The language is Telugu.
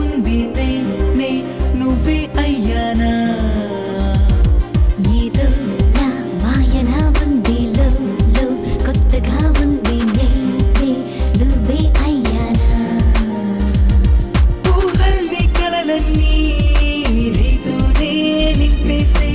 ఉంది నేనే నువ్వే అయ్యానా? ఏదోలా మాయలా ఉంది లో కొత్తగా ఉంది నేనే నువ్వే అయ్యానా? పూగల్ని నింపేసే